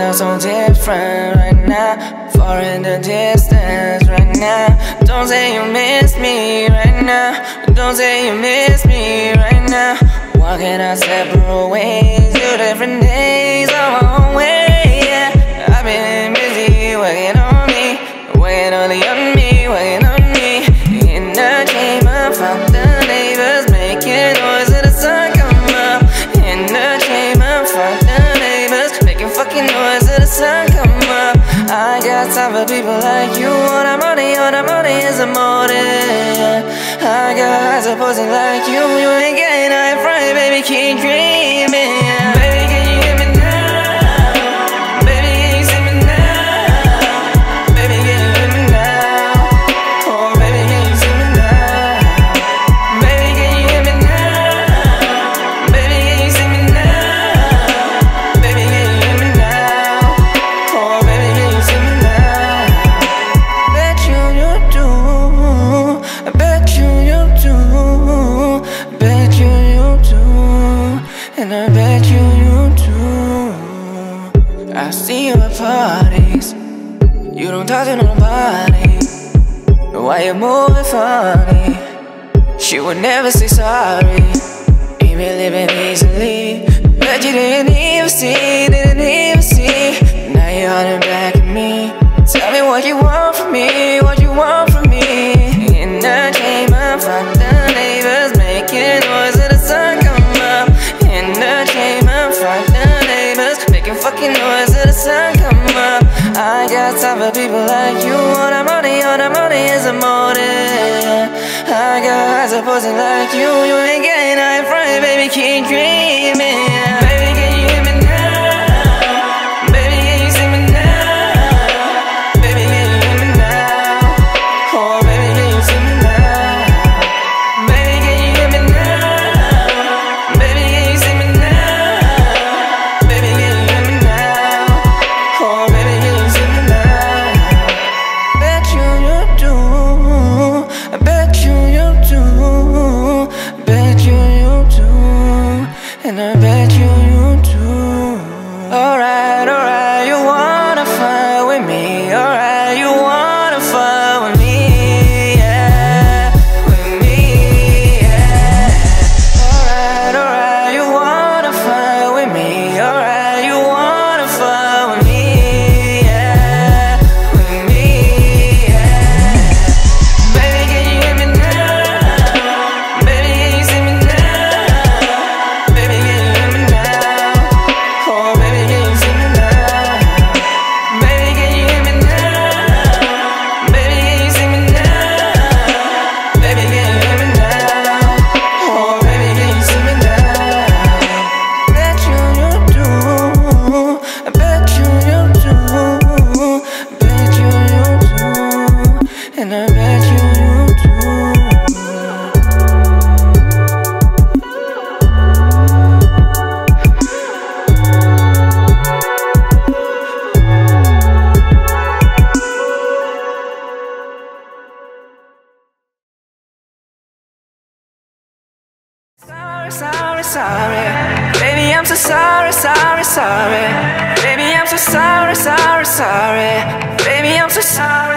are so different right now. Far in the distance right now. Don't say you miss me right now. Don't say you miss me right now. Walking our separate ways Two different days, oh people like you. All that money, all that money is a motive. I got eyes opposing like. bet you you do I see you at parties. You don't talk to nobody. Why you moving funny? She would never say sorry. Ain't living easily. Bet you didn't even see, didn't That's all for people like you All the money, all the money is a motive I got eyes of poison like you, you alright. sorry, sorry. Baby, I'm so sorry, sorry, sorry. Baby, I'm so sorry, sorry, sorry. Baby, I'm so sorry.